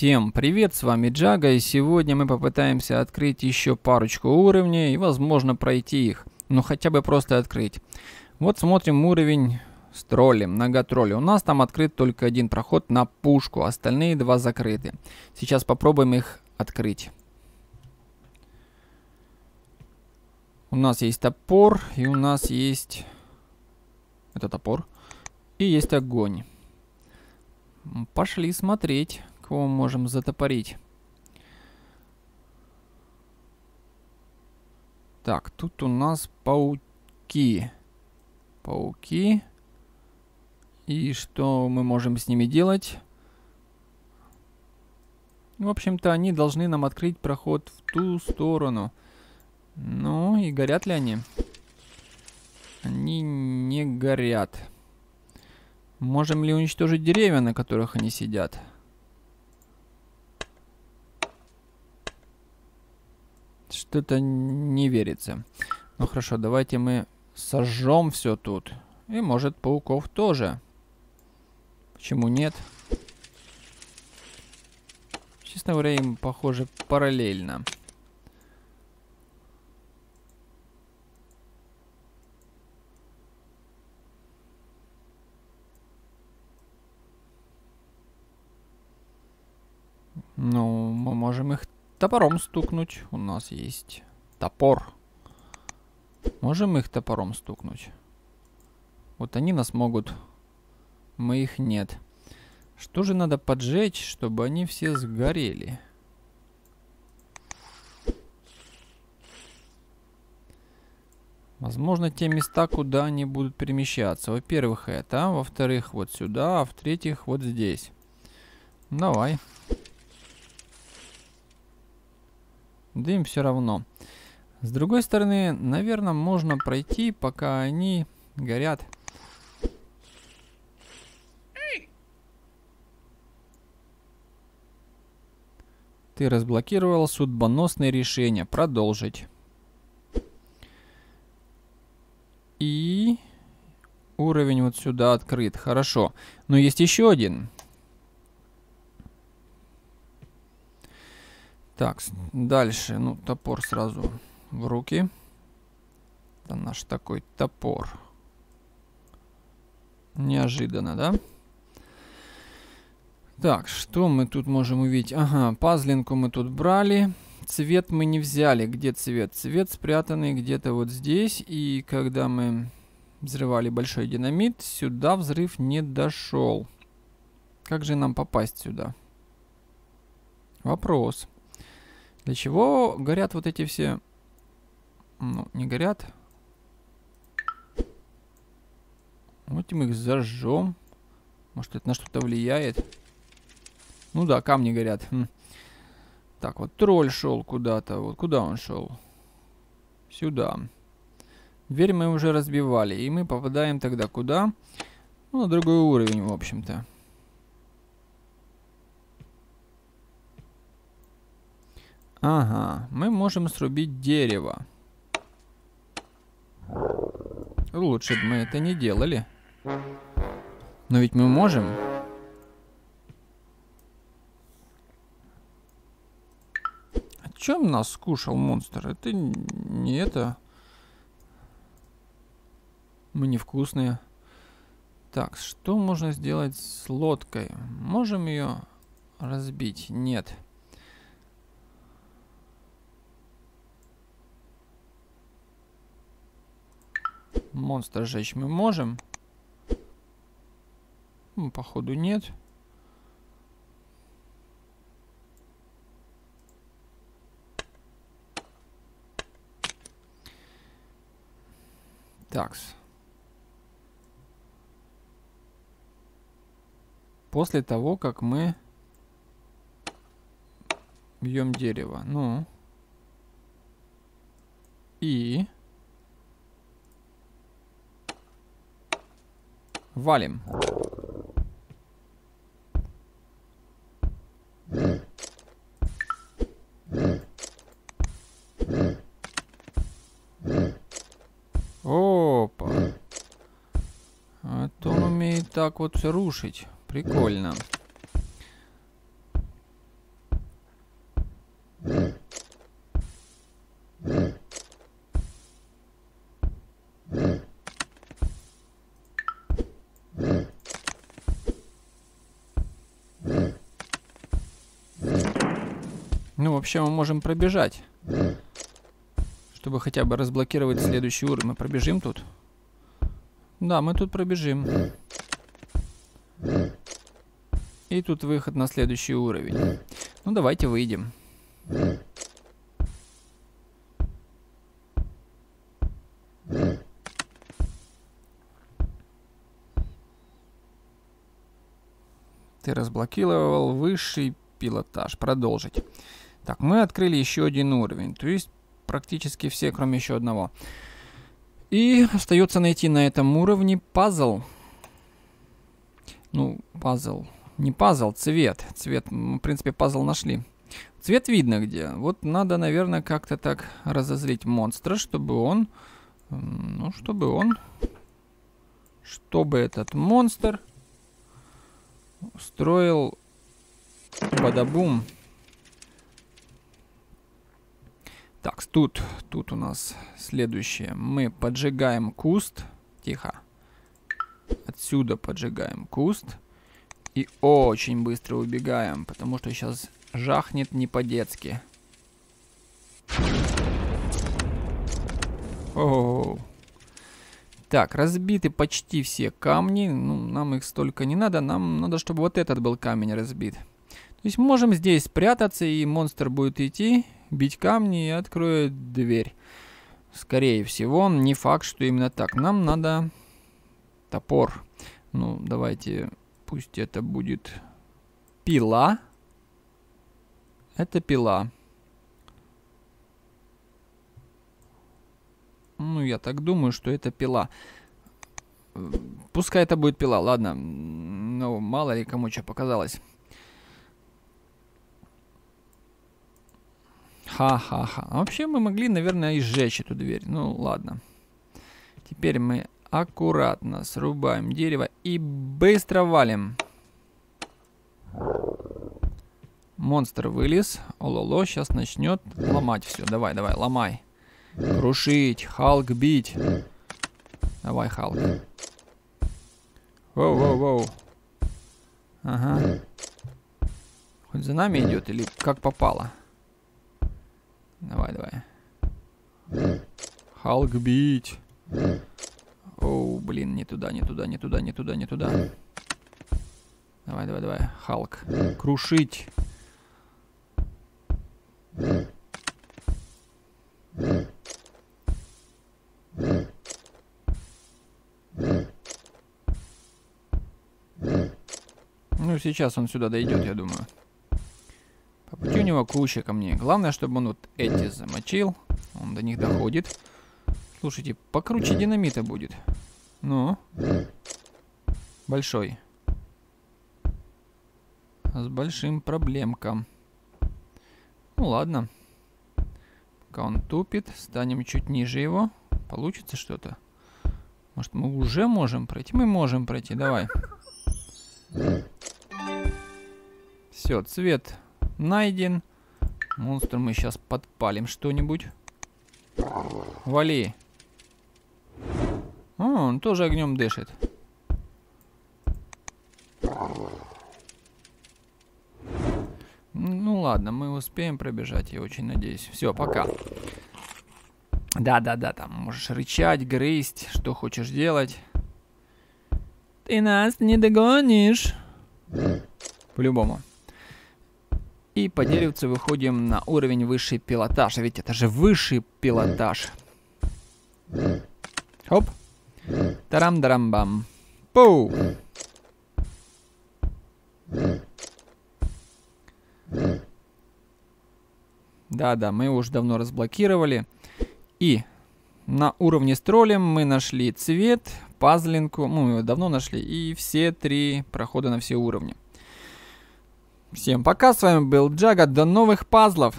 Всем привет, с вами Джага, и сегодня мы попытаемся открыть еще парочку уровней и, возможно, пройти их. Ну, хотя бы просто открыть. Вот смотрим уровень с троллем, нога тролля. У нас там открыт только один проход на пушку, остальные два закрыты. Сейчас попробуем их открыть. У нас есть топор, и у нас есть... Это топор. И есть огонь. Пошли смотреть, кого мы можем затопорить. Так, тут у нас пауки. Пауки. И что мы можем с ними делать? В общем-то, они должны нам открыть проход в ту сторону. Ну, и горят ли они? Они не горят. Можем ли уничтожить деревья, на которых они сидят? Что-то не верится. Ну хорошо, давайте мы сожжем все тут. И может пауков тоже. Почему нет? Честно говоря, им похоже параллельно. Ну, мы можем их топором стукнуть. У нас есть топор. Можем их топором стукнуть. Вот они нас могут. Мы их нет. Что же надо поджечь, чтобы они все сгорели? Возможно, те места, куда они будут перемещаться. Во-первых, это. Во-вторых, вот сюда. А в-третьих, вот здесь. Давай. Да им все равно. С другой стороны, наверное, можно пройти, пока они горят. Ты разблокировал судьбоносное решение. Продолжить. И уровень вот сюда открыт. Хорошо. Но есть еще один. Так, дальше. Ну, топор сразу в руки. Это наш такой топор. Неожиданно, да? Так, что мы тут можем увидеть? Ага, пазлинку мы тут брали. Цвет мы не взяли. Где цвет? Цвет спрятанный где-то вот здесь. И когда мы взрывали большой динамит, сюда взрыв не дошел. Как же нам попасть сюда? Вопрос. Для чего горят вот эти все... Ну, не горят. Вот мы их зажжем. Может, это на что-то влияет. Ну да, камни горят. Хм. Так, вот тролль шел куда-то. Вот куда он шел? Сюда. Дверь мы уже разбивали. И мы попадаем тогда куда? Ну, на другой уровень, в общем-то. Ага, мы можем срубить дерево. Лучше бы мы это не делали. Но ведь мы можем. О чем нас скушал монстр? Это не это. Мы невкусные. Так, что можно сделать с лодкой? Можем ее разбить? Нет. Нет. Монстр сжечь мы можем. Ну, походу нет. Такс. После того, как мы бьем дерево. Ну. И... Валим. Опа. А то он умеет так вот все рушить. Прикольно. Ну, вообще мы можем пробежать. Чтобы хотя бы разблокировать следующий уровень. Мы пробежим тут? Да, мы тут пробежим. И тут выход на следующий уровень. Ну, давайте выйдем. Ты разблокировал высший пилотаж. Продолжить. Так, мы открыли еще один уровень. То есть практически все, кроме еще одного. И остается найти на этом уровне пазл. Ну, пазл. Не пазл, цвет. Цвет, в принципе, пазл нашли. Цвет видно где. Вот надо, наверное, как-то так разозлить монстра, чтобы он... Ну, чтобы он... Чтобы этот монстр устроил бадабум. Так, тут, тут у нас следующее. Мы поджигаем куст. Тихо. Отсюда поджигаем куст. И очень быстро убегаем, потому что сейчас жахнет не по-детски. О, Так, разбиты почти все камни. Ну, нам их столько не надо. Нам надо, чтобы вот этот был камень разбит. То есть можем здесь спрятаться, и монстр будет идти бить камни и откроет дверь. Скорее всего, не факт, что именно так. Нам надо топор. Ну, давайте, пусть это будет пила. Это пила. Ну, я так думаю, что это пила. Пускай это будет пила, ладно. Ну, мало ли кому что показалось. Ха-ха-ха. А вообще мы могли, наверное, и сжечь эту дверь. Ну, ладно. Теперь мы аккуратно срубаем дерево и быстро валим. Монстр вылез. Ололо сейчас начнет ломать все. Давай, давай, ломай. Крушить, Халк бить. Давай, Халк. Воу-воу-воу. Ага. Хоть за нами идет или как попало? Давай, давай. Халк бить. Оу, блин, не туда, не туда, не туда, не туда, не туда. Давай, давай, давай. Халк. Крушить. Ну, сейчас он сюда дойдет, я думаю. Пути у него куча камней. Главное, чтобы он вот эти замочил. Он до них доходит. Слушайте, покруче динамита будет. Ну. Большой. С большим проблемком. Ну ладно. Пока он тупит, станем чуть ниже его. Получится что-то. Может, мы уже можем пройти? Мы можем пройти, давай. Все, цвет найден. Монстр мы сейчас подпалим что-нибудь. Вали. О, он тоже огнем дышит. Ну ладно, мы успеем пробежать, я очень надеюсь. Все, пока. Да-да-да, там можешь рычать, грызть, что хочешь делать. Ты нас не догонишь. По-любому. И по деревцу выходим на уровень высший пилотаж. Ведь это же высший пилотаж. Хоп. Тарам-дарам-бам. Пу. Да-да, мы его уже давно разблокировали. И на уровне с троллем мы нашли цвет, пазлинку, ну, мы его давно нашли, и все три прохода на все уровни. Всем пока, с вами был Джага, до новых пазлов!